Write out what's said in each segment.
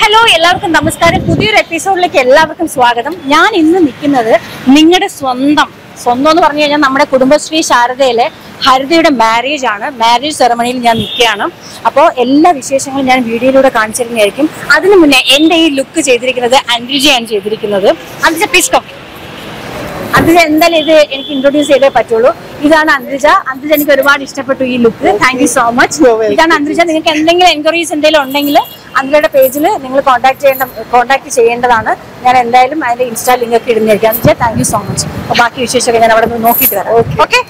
Hello എല്ലാവർക്കും നമസ്കാരം. പുതിയൊരു എപ്പിസോഡിലേക്ക് എല്ലാവർക്കും സ്വാഗതം. ഞാൻ ഇന്ന് നിൽക്കുന്നത് നിങ്ങളുടെ സ്വന്തം സ്വന്തം എന്ന് പറഞ്ഞു കഴിഞ്ഞാൽ നമ്മുടെ കുടുംബശ്രീ ശാരദയിലെ ഹരിതയുടെ മാരേജ് ആണ്. മാരേജ് സെറമണിയിൽ ഞാൻ നിൽക്കുകയാണ്. അപ്പോൾ എല്ലാ വിശേഷങ്ങളും ഞാൻ വീഡിയോയിലൂടെ കാണിച്ചിരുന്നതായിരിക്കും. അതിനു മുന്നേ എന്റെ ഈ ലുക്ക് ചെയ്തിരിക്കുന്നത് അൻവിജയാണ് ചെയ്തിരിക്കുന്നത്. അതിന്റെ പ്ലീസ് അന്ത്രിജ എന്തായാലും ഇത് എനിക്ക് ഇൻട്രൊഡ്യൂസ് ചെയ്തേ പറ്റുള്ളൂ. ഇതാണ് അന്ത്രിജ. അന്ത്രിജ എനിക്ക് ഒരുപാട് ഇഷ്ടപ്പെട്ടു ഈ look thank you so much ഇതാണ് അന്ത്രിജ. നിങ്ങൾക്ക് എന്തെങ്കിലും എൻക്വയറീസ് എന്തെങ്കിലും ഉണ്ടെങ്കിൽ അന്ത്രയുടെ പേജിൽ നിങ്ങൾ കോൺടാക്ട് ചെയ്യേണ്ട കോൺടാക്ട് ചെയ്യേണ്ടതാണ്. ഞാൻ എന്തായാലും അതിന്റെ ഇൻസ്റ്റാ ലിങ്ക് ഒക്കെ ഇടുന്നതായിരിക്കും. Anthrija thank you so much ബാക്കി വിശേഷമൊക്കെ ഞാൻ അവിടെ നിന്ന് നോക്കിയിട്ട് വരാം. ഓക്കെ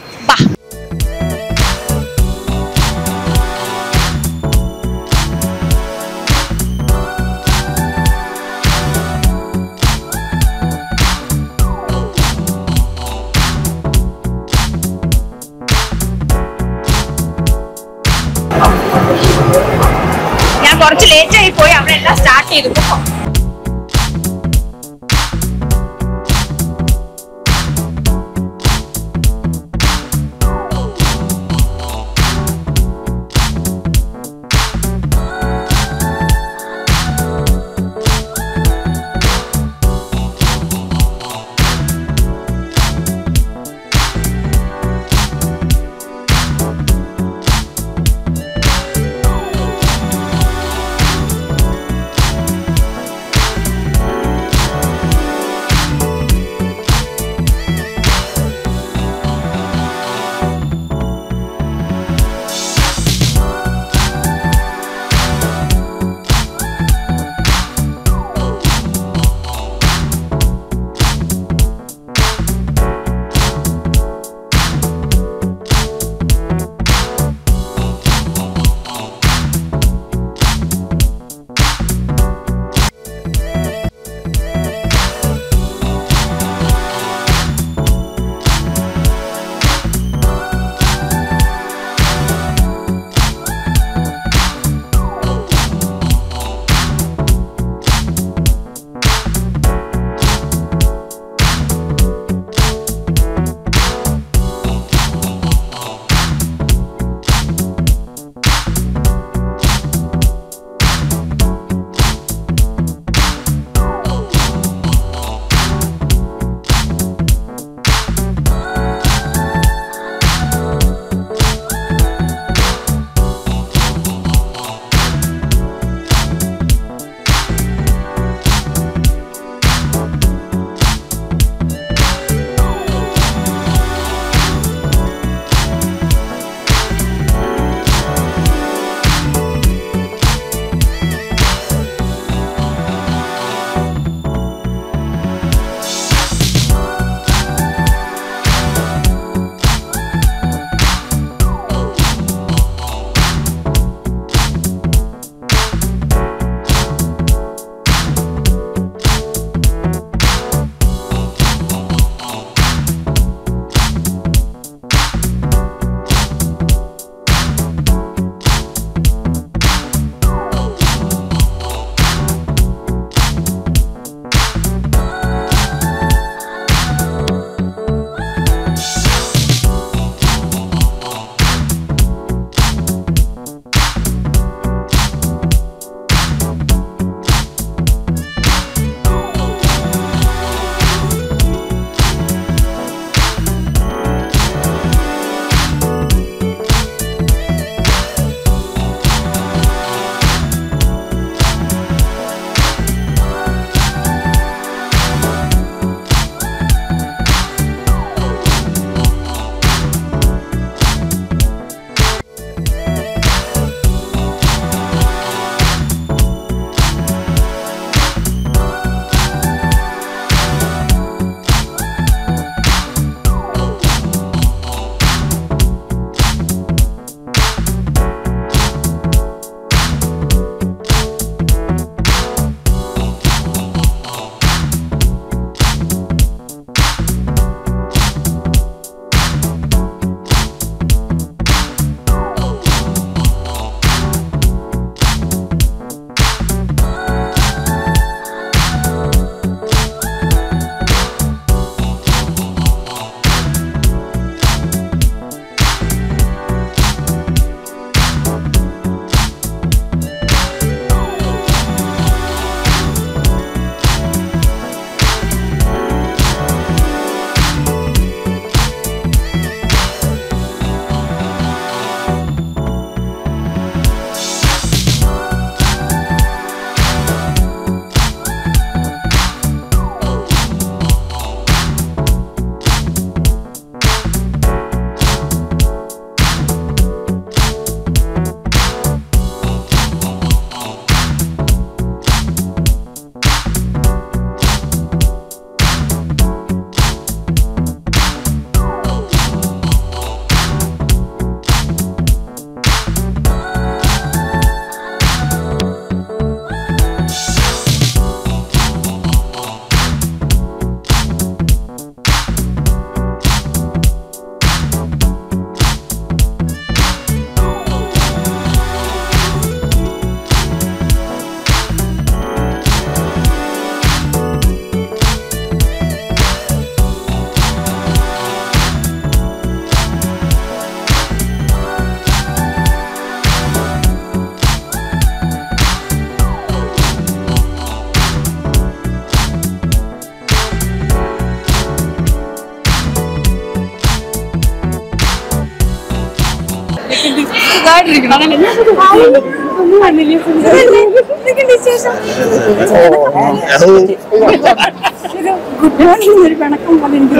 ഗുഡ് മോർണിംഗ് ഒരു പിണക്കം പോലെ എനിക്ക്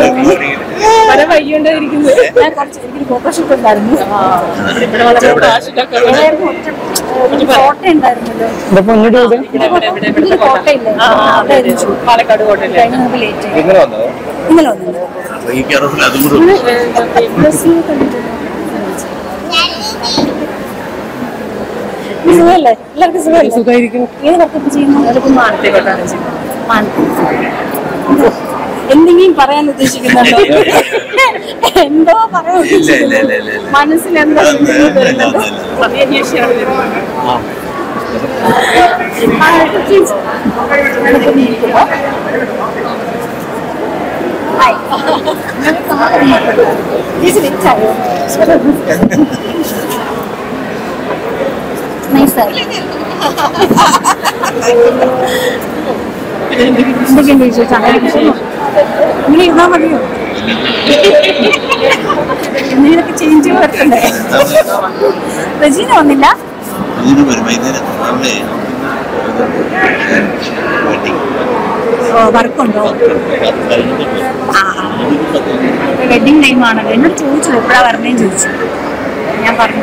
പല വയ്യോണ്ടായിരിക്കുന്നു ഞാൻ കുറച്ച് എനിക്കൊരു ഫോട്ടോഷൂട്ട് ഉണ്ടായിരുന്നു. ഒരു ഫോട്ടോ ഉണ്ടായിരുന്നല്ലോ. ഇതിൽ ഫോട്ടോ ഇല്ലേ? അതായിരുന്നു പാലക്കാട് കോട്ടയിലെ കഴിഞ്ഞ നമുക്ക് ലേറ്റ് ആയി. ഇന്നലെ വന്നത് ഇന്നലെ വന്നത് അപ്പൊ ഈ കേരളത്തിൽ അതും കൂടെ ബസ്സിൽ കണ്ടിട്ടുണ്ട് സുഖമല്ലേ? എല്ലാവർക്കും സുഖമല്ലേ? സുഖമായിരിക്കുന്നു ഏത് വർക്ക് ചെയ്യുന്നു? ഞാനിപ്പോ മാനത്തേക്കോട്ടാണ് ചെയ്യുന്നത് എന്തെങ്കിലും പറയാൻ ഉദ്ദേശിക്കുന്നുണ്ടോ? എന്തോ പറയാൻ ഇല്ല മനസ്സിൽ എന്താ വരുന്നുണ്ടോ? അത് അന്വേഷിച്ചാണ് വരുന്നത് ആ. ആ, please. ഞാനിപ്പോ ഒന്ന് ഇരിക്കുമ്പോ. ഹായ്. ആയി. എന്തൊക്കെയുണ്ട് വിശേഷം ഇങ്ങനെ ഇരുന്നാ മതിയോ എന്തെങ്കിലുമൊക്കെ ചേഞ്ച് വരുത്തണ്ടേ റജീന വന്നില്ല? വെഡിങ് വർക്കുണ്ടോ? ആ വെഡിങ് ടൈം ആണല്ലോ. എന്നോട് ചോദിച്ചു എപ്പോഴാ വരണേന്ന് ചോദിച്ചു. ഞാൻ പറഞ്ഞു.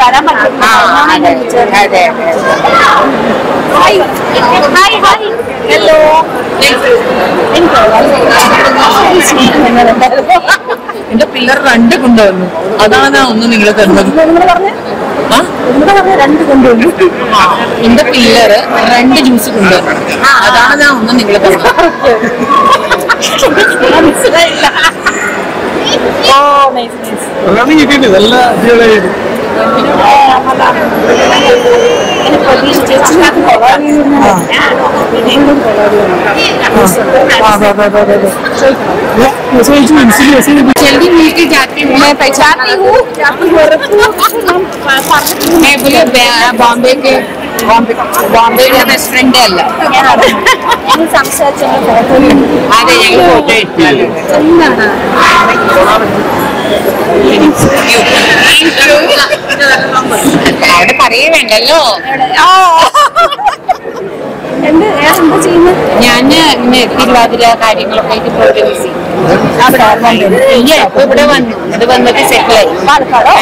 വരാൻ ഞാനാണ് ഹായ് ഹായ് ഹായ് ഹലോ എന്റെ പിള്ളേർ രണ്ട് കൊണ്ടുവന്നു അതാണ് ഒന്ന് നിങ്ങൾ തരുന്നത്? രണ്ട് കൊണ്ടുവന്നു എന്റെ പിള്ളേർ രണ്ട് ജ്യൂസ് കൊണ്ടുവന്നു അതാണ് ഞാൻ ഒന്ന് നിങ്ങൾ തരുന്നത് മനസ്സിലായില്ല ഓ നൈസ് നല്ല അടിപൊളിയായിട്ട് जल्दी मिल के जाती हूँ मैं पहचानती हूँ मैं बोले बॉम्बे के बॉम्बे का बेस्ट फ्रेंड है। अल्लाह अरे അവിടെ പറയേ വേണ്ടല്ലോ എന്ത് എന്താ ചെയ്യുന്നത് ഞാൻ ഇങ്ങനെ തിരുവാതിര കാര്യങ്ങളൊക്കെ ആയിട്ട് പ്രോഗ്രാംസ് ചെയ്യും ഇവിടെ വന്നു. ഇത് വന്നിട്ട് സെറ്റിലായി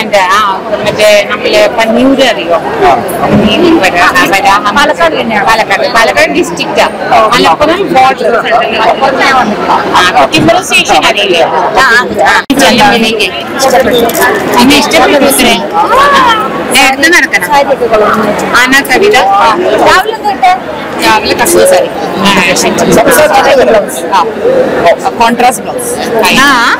എന്റെ ആ മറ്റേ നമ്മൾ പന്നിയൂര് അറിയോ? പാലക്കാട് പാലക്കാട് പാലക്കാട് ഡിസ്ട്രിക്റ്റാ മലപ്പുറം ബോർഡർ കുറ്റിമ്പുറം സ്റ്റേഷൻ അറിയില്ലേ ചെല്ലുമ്പോഴേക്ക് എന്നെ ഇഷ്ടപ്പെട്ടു. നേരത്തെ നടക്കണം. ആന കവിത. രാവിലെ കസ്റ്റമർ സാരി. കോൺട്രാസ്റ്റ് 啊。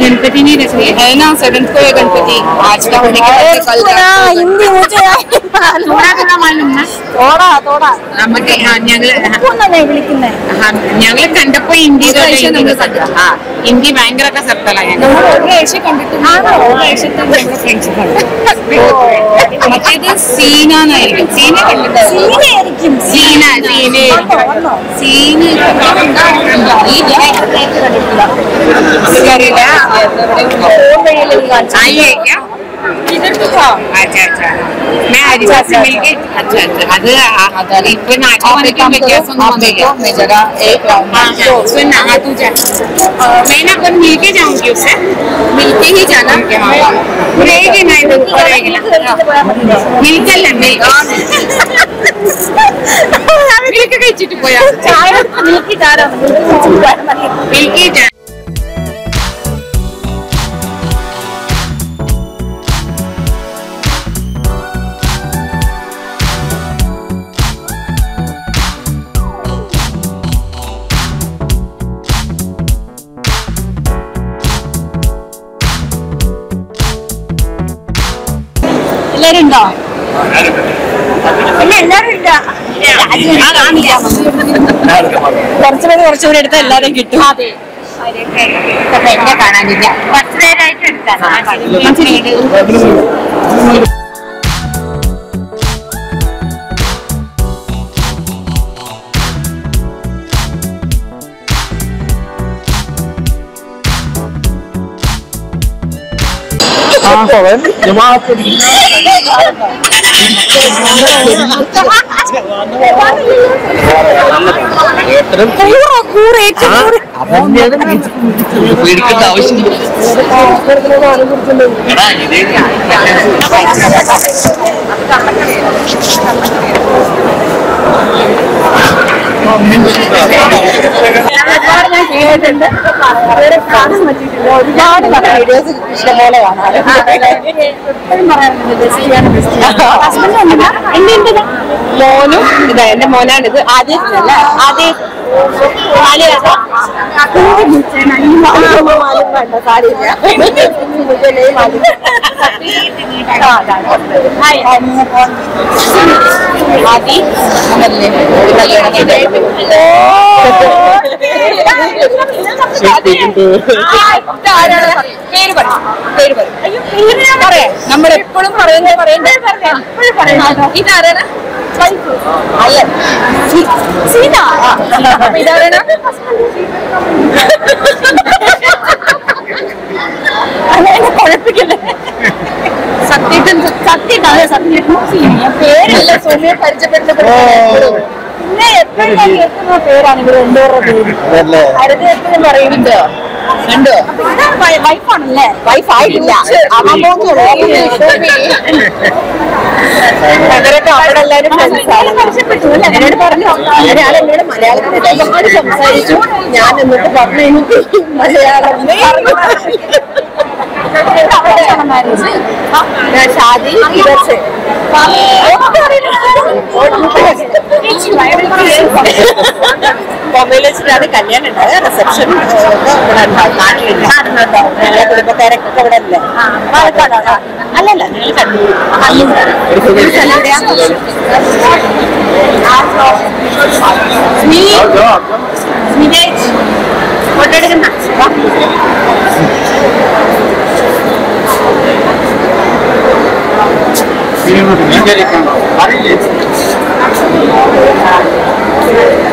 गणपति नहीं रख रही है ना सेवन्थ को है गणपति। आज का होने के कल ഹിന്ദി थोड़ा थोड़ा मालूम ना। തോടാ തോടാ നമുക്ക് ആ, ഞങ്ങൾ വിളിക്കുന്നത് ആ, ഞങ്ങൾ കണ്ടപ്പോ ഇന്ത്യയിലെ ഒരു ഇന്ത്യയിലെ സദ്യ. ആ, ഇന്ത്യ ഭയങ്കര കസർത്തല ഞങ്ങൾ നമ്മൾ ഒരു ഏഷ്യ കണ്ടിട്ടുണ്ടാണോ ഏഷ്യത്തിൽ ഞങ്ങൾ ഫ്രണ്ട്സ് കണ്ടു മറ്റേത് സീനാന്നായിരിക്കും സീന കണ്ടിട്ട് സീനയായിരിക്കും സീന സീന വന്നോ? സീന അറിയില്ല അറിയില്ല ആ, मिलके है क्या? किधर तो था। अच्छा अच्छा। मैं हरीशा से मिल गई अच्छा अच्छा। अगर इवन आज मैं क्या सुनूँगा। मैं जरा एक राउंड हाँ, हाँ, सुन ना हाँ, तू जा। मैं ना अपन मिल के जाऊँगी उससे। मिलके ही जाना। मिलके ना इधर मिलके मिलके मिल के लेने मिल के कहीं चिट पोया मिल के जा रहा मिल के जा ഉണ്ടോ ഇല്ല എല്ലാരും ഇല്ല. കുറച്ചുപേര് കുറച്ചുപേര് എടുത്താൽ എല്ലാരും കിട്ടും. എന്നെ കാണാനില്ല. ബർത്ത്ഡേയിലായിട്ട് എടുക്കാൻ പേടിക്കേണ്ട ആവശ്യമില്ല ഇതേ ഒരുപാട് ഞാൻ കേട്ടിട്ടുണ്ട് ഒരുപാട് വീഡിയോസ് ഇഷ്ടംപോലെ കാണാം എപ്പോഴും പറയാറുണ്ട് ബെസ്റ്റ് ചെയ്യാണ് ഹസ്ബൻഡ് എന്റെ ഉണ്ട് മോനും ഇതാ എന്റെ മോനാണിത്. ആദ്യം അല്ല ആദ്യം പേര് പറ പേര് പറ പറയാം നമ്മൾ എപ്പോഴും പറയുന്നത് പറയണ്ടേ പറയാം ഇതാരാണ് അല്ല സീന? ഇതാരാണ് കുഴപ്പിക്കല്ലേ? സത്യത്തിൽ സത്യമാണ് സത്യം പേരല്ല സോമ്യ പരിചയപ്പെടുത്തപ്പെടുന്നത് പിന്നെ എപ്പോഴും കേൾക്കുന്ന പേരാണ് ഇവർ രണ്ടുപേരുടെ പേര്. അരുത് എപ്പോഴും പറയുന്നുണ്ട്? ഉണ്ടോ വൈഫാണല്ലേ വൈഫ് ആയിട്ടില്ല. ആവാൻ പോകുന്നുള്ളൂ അവരൊക്കെ അവിടെ എല്ലാവരും എന്നോട് പറഞ്ഞു ഒരാൾ എന്നോട് മലയാളത്തിൽ ഒരുപാട് സംസാരിച്ചു. ഞാൻ എന്നിട്ട് പറഞ്ഞു എനിക്ക് മലയാളം ഷാദി ബൊമ്മയിൽ വെച്ചിട്ടാണ് കല്യാണം ഉണ്ടായത്. റിസപ്ഷൻ ഇവിടെ നാട്ടിലുണ്ട് ഞങ്ങളെ കുടുംബക്കാരൊക്കെ ഇവിടെ അല്ലേ പാലക്കാടാണ് അല്ലല്ല ഞങ്ങൾ കണ്ണൂർ ഫോട്ടോ എടുക്കുന്ന Thank you.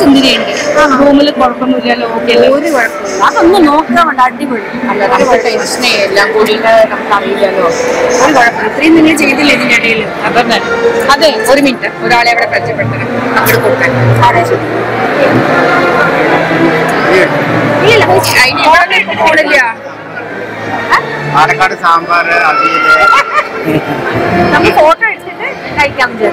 സുന്ദരിയുണ്ട് റൂമിൽ കുഴപ്പമൊന്നുമില്ലല്ലോ ഓക്കെ ഒരു കുഴപ്പമില്ല. അതൊന്നും നോക്കാൻ വേണ്ട അടിപൊളി. അല്ല നമുക്ക് ടെൻഷനെ എല്ലാം കൂടി നമുക്ക് അറിയില്ലല്ലോ. ഒരു കുഴപ്പമില്ല. ഇത്രയും നിങ്ങൾ ചെയ്തില്ല ഇതിന്റെ ഇടയിൽ അതെ ഒരു മിനിറ്റ് ഒരാളെ അവിടെ പരിചയപ്പെടുത്തണം. അങ്ങോട്ട് കൊടുക്കാൻ. ഇല്ല അതിന് ഫോണില്ല. പാലക്കാട് സാമ്പാർ അവിയൽ. നമുക്ക് ഫോട്ടോ എടുത്തിട്ട് साइड क्या मुझे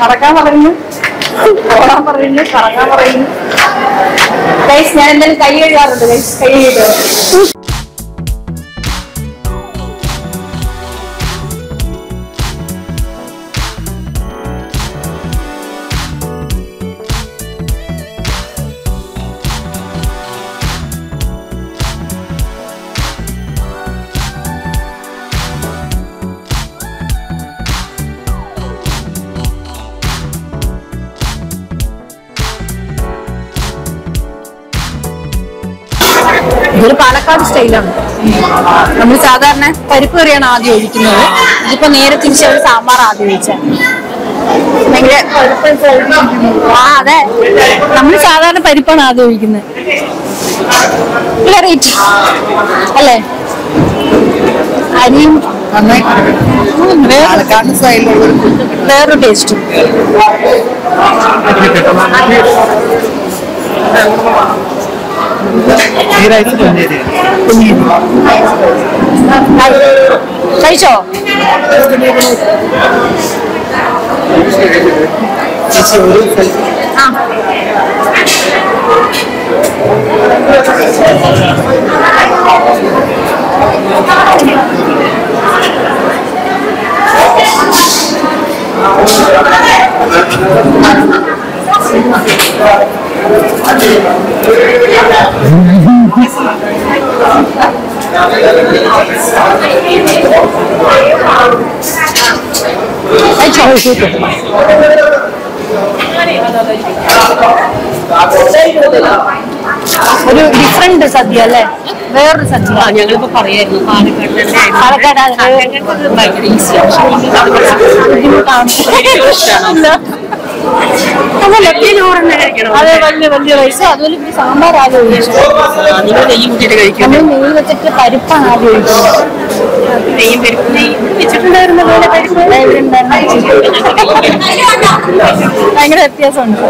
കറക്കാൻ പറയുന്നു. ഓടാൻ പറയുന്നു കറങ്ങാൻ പറയുന്നു. ഞാൻ എന്തായാലും കൈ കഴുകാറുണ്ട്. കൈ കഴുകുക പാലക്കാട് സ്റ്റൈലാണ്. നമ്മൾ സാധാരണ പരിപ്പ് കറിയാണ് ആദ്യം ഒഴിക്കുന്നത്. ഇതിപ്പോ നേരെ തിരിച്ച് അവർ സാമ്പാർ ആദ്യം ഒഴിച്ചത് ഭയങ്കര ആ അതെ. നമ്മൾ സാധാരണ പരിപ്പാണ് ആദ്യം ഒഴിക്കുന്നത്. വെറൈറ്റി അല്ലേ? അരിയും നന്നായി ഉം, വേറെ പാലക്കാട് സ്റ്റൈലിലുള്ള ഒരു ഫുഡ് വേറൊരു ടേസ്റ്റ് ഈ റൈസ് പൊന്നേരി കഴിച്ചോ ചേച്ചി ഒരു സ്ഥലത്ത് ആ കഴിച്ചോ ഒരു ഡിഫറെന്റ് സദ്യ അല്ലേ? വേറൊരു സദ്യ. ഞങ്ങളിപ്പോ പറയായിരുന്നു പാലക്കാട് പാലക്കാട് ഭയങ്കര ഈസിയാണ് ബുദ്ധിമുട്ടാണ്. വലിയ വലിയ പരിപ്പാണ് പോലെ ഭയങ്കര വ്യത്യാസമുണ്ട്.